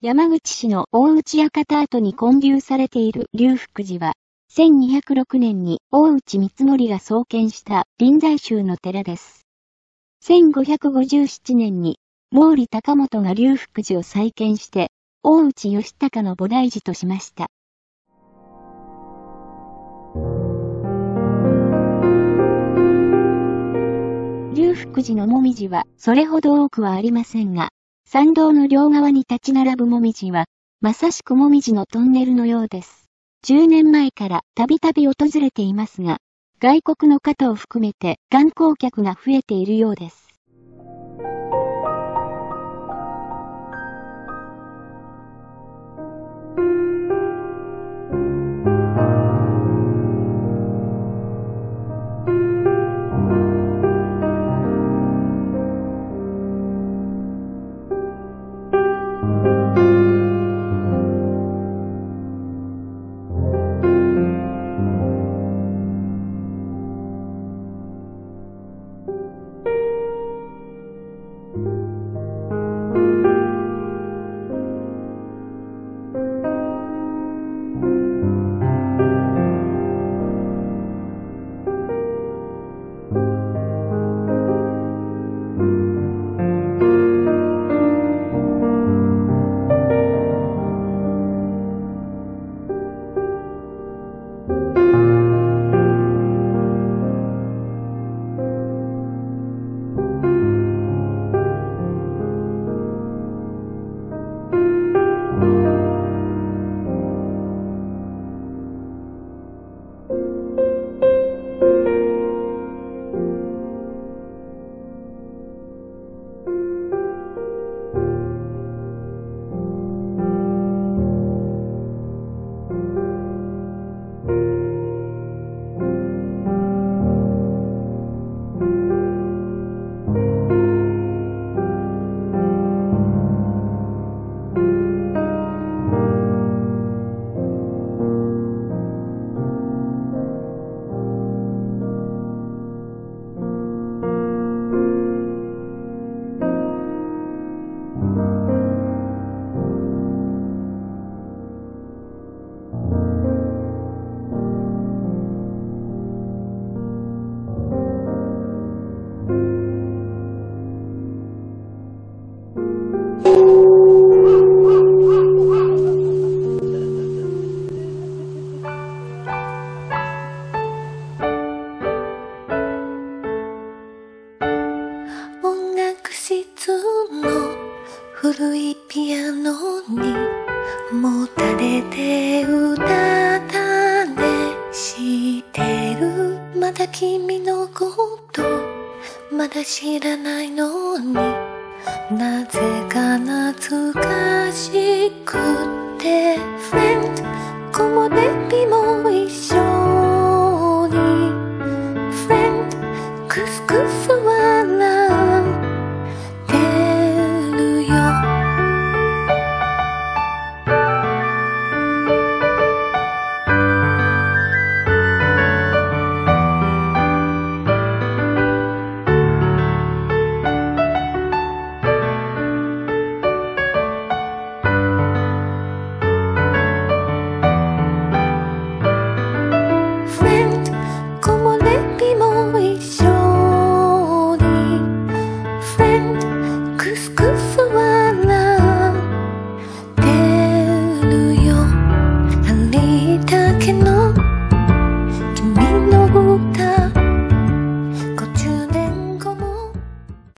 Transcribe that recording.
山口市の大内館跡に建立されている龍福寺は、1206年に大内光盛が創建した臨済宗の寺です。1557年に毛利高元が龍福寺を再建して、大内義隆の菩提寺としました。龍福寺のもみじはそれほど多くはありませんが、参道の両側に立ち並ぶもみじは、まさしくもみじのトンネルのようです。10年前からたびたび訪れていますが、外国の方を含めて観光客が増えているようです。古いピアノにもたれて歌ったねしてるまだ君のことまだ知らないのになぜか懐かしくて Friend 木漏れ日も一緒に Friend クスクスは